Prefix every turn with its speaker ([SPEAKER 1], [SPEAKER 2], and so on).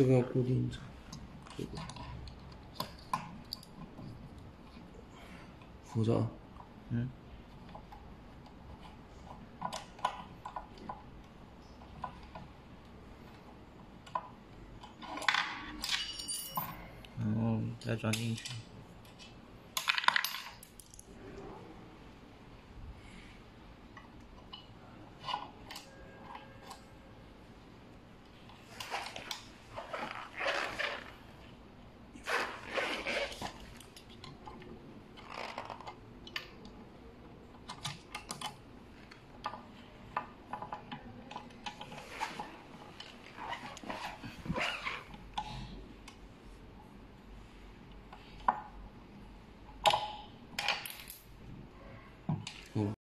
[SPEAKER 1] 这个固定着。这个。扶着
[SPEAKER 2] 嗯。然后再装进去。